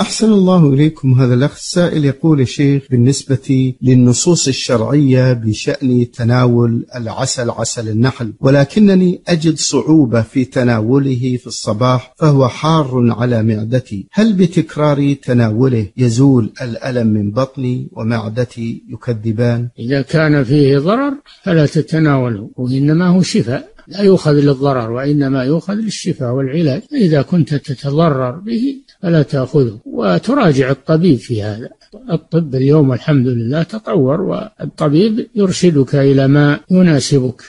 أحسن الله إليكم. هذا الأخ السائل يقول يا شيخ بالنسبة للنصوص الشرعية بشأن تناول العسل عسل النحل ولكنني أجد صعوبة في تناوله في الصباح فهو حار على معدتي. هل بتكرار تناوله يزول الألم من بطني ومعدتي يكذبان؟ إذا كان فيه ضرر فلا تتناوله وإنما هو شفاء. لا يؤخذ للضرر وإنما يؤخذ للشفاء والعلاج إذا كنت تتضرر به فلا تأخذه. وتراجع الطبيب في هذا. الطب اليوم الحمد لله تطور والطبيب يرشدك إلى ما يناسبك.